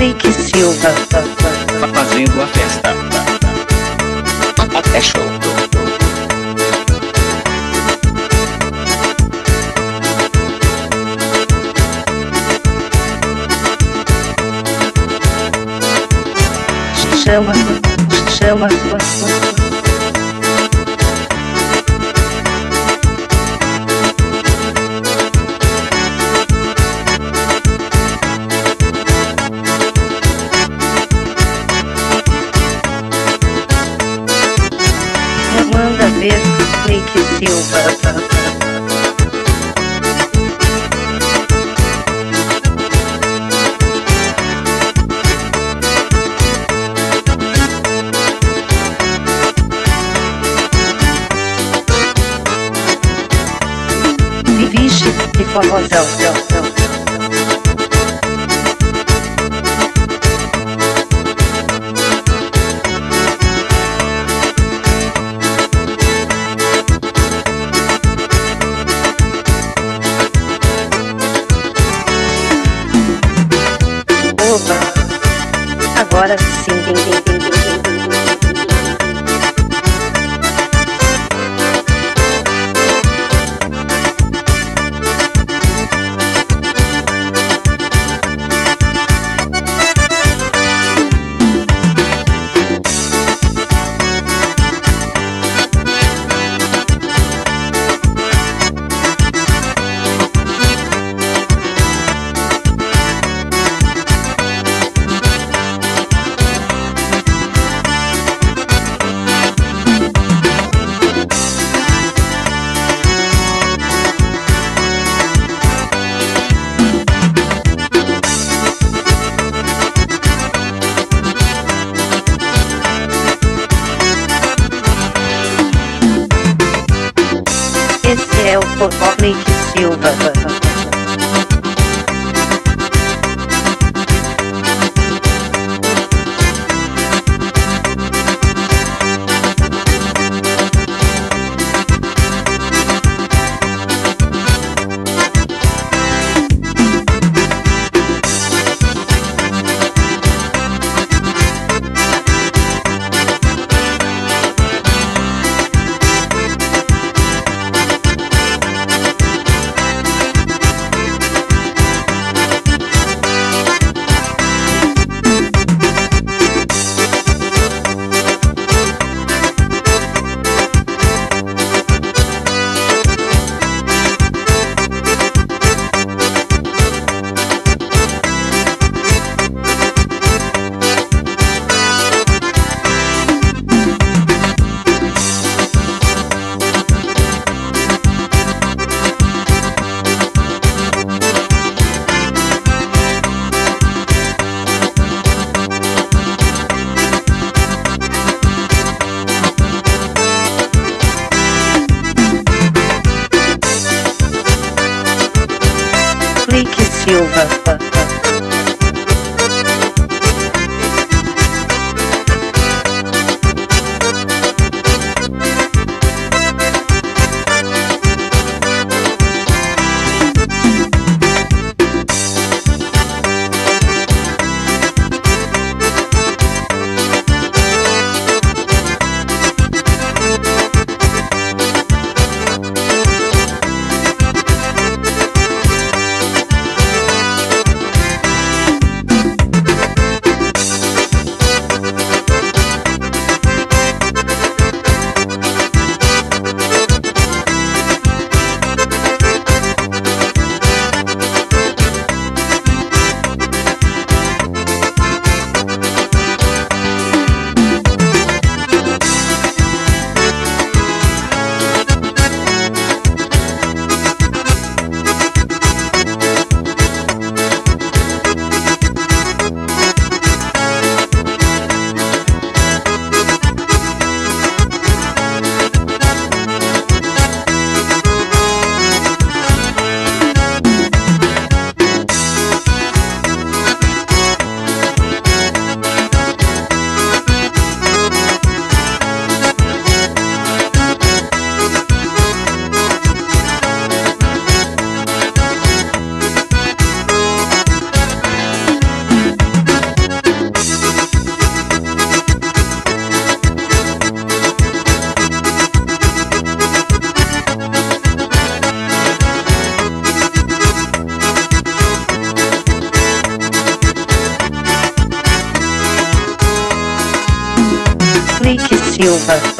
Clique Silva. Fazendo a festa. É show. Chama, chama. Manda Vixe, que famosão. For what makes you feel better? Silva.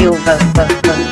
you.